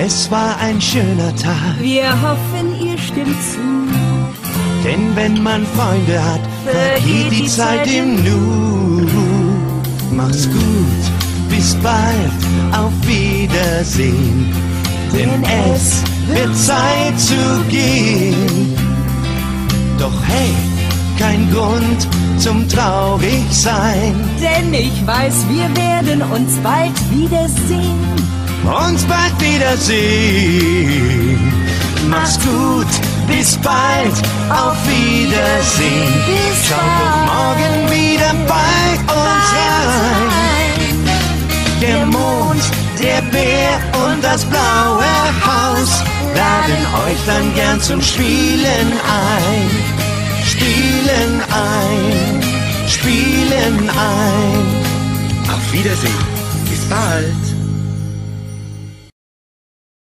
Es war ein schöner Tag, Wir hoffen, ihr stimmt zu. denn wenn man Freunde hat, vergeht die Zeit im Nu. Mach's gut, bis bald, auf Wiedersehen, denn es wird Zeit zu gehen. Doch hey, kein Grund zum traurig sein. Denn ich weiß, wir werden uns bald wiedersehen. Uns bald wiedersehen. Mach's gut, bis bald, auf Wiedersehen. Bis Schau doch morgen wieder bei uns rein. Der Mond, der Bär und das blaue Haus laden euch dann gern zum Spielen ein. Spielen ein, spielen ein. Auf Wiedersehen. Bis bald.